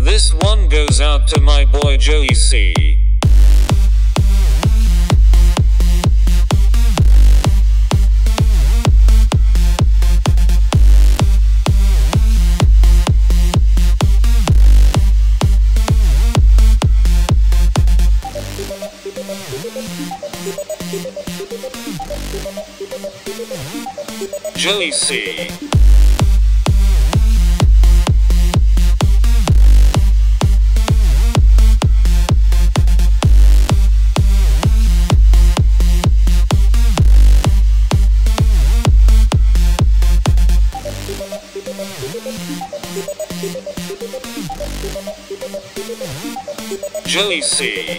This one goes out to my boy Joey C. Joey C. Joey C.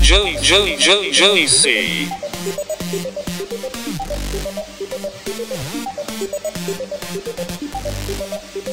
Joey, Joey, Joey, Joey